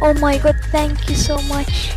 Oh my god, thank you so much.